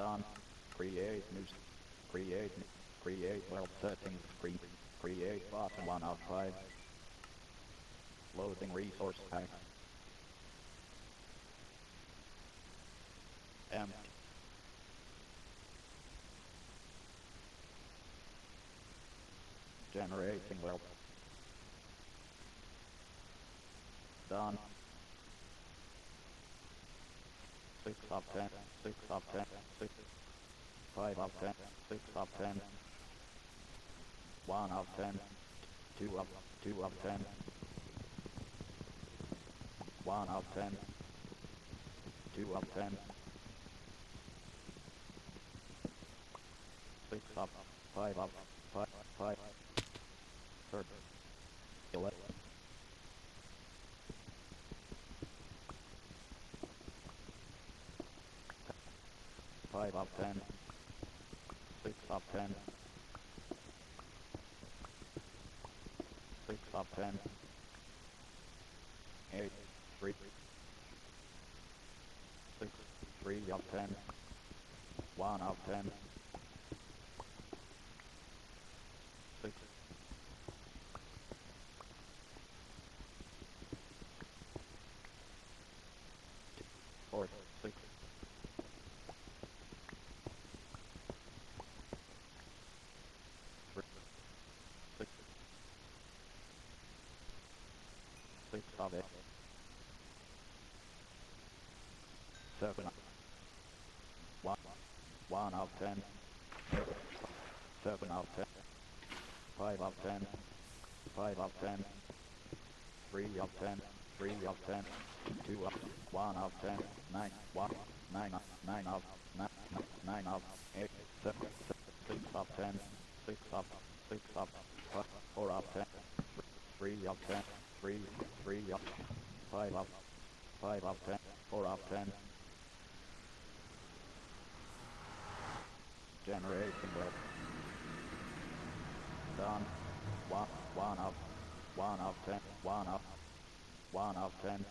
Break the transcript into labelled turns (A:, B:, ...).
A: Done. Create new. Create. Create well settings. Cre- create button 1 of 5. Loading resource pack. Empty. Generating wealth. Done. 6 of 10, 6 of 10, 6, 5 of 10, 6 of 10, 1 of 10, 2 of, 2 of 10, 1 of 10, 2 of 10, 6 of, 5 of, 5, 5, 5 up 10, 6 up 10, 6 up 10, 8, 3, 6, 3 up 10, 1 up 10, 6, Four, six, of it. Seven. One. One out of ten. Seven out of ten. Five out of ten. Five out of ten. Three out of ten. Three out of ten. Two of one out of ten. Nine. One. Nine nine of nine, nine of eight. Seven. Six out of ten. Six of six five, four of ten. Three out of ten. Three. Three of five of five of ten. Four of ten. Generation work. Done. One, one of, one of ten, one of, one of ten,